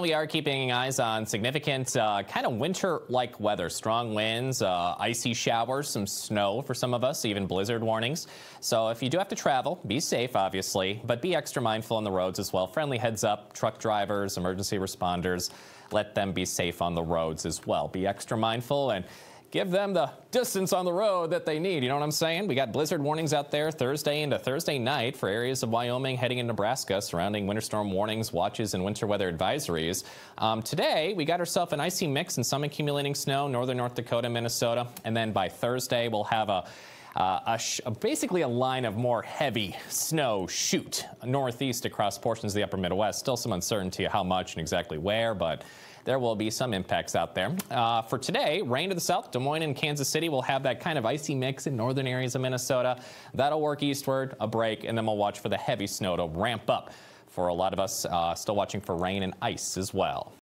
We are keeping eyes on significant uh, kind of winter-like weather, strong winds, uh, icy showers, some snow for some of us, even blizzard warnings. So if you do have to travel, be safe, obviously, but be extra mindful on the roads as well. Friendly heads up, truck drivers, emergency responders, let them be safe on the roads as well. Be extra mindful and give them the distance on the road that they need. You know what I'm saying? We got blizzard warnings out there Thursday into Thursday night for areas of Wyoming heading into Nebraska surrounding winter storm warnings, watches, and winter weather advisories. Um, today, we got ourselves an icy mix and some accumulating snow, northern North Dakota, Minnesota. And then by Thursday, we'll have a uh, a basically a line of more heavy snow shoot northeast across portions of the upper Midwest. Still some uncertainty of how much and exactly where, but there will be some impacts out there. Uh, for today, rain to the south. Des Moines and Kansas City will have that kind of icy mix in northern areas of Minnesota. That'll work eastward, a break, and then we'll watch for the heavy snow to ramp up for a lot of us. Uh, still watching for rain and ice as well.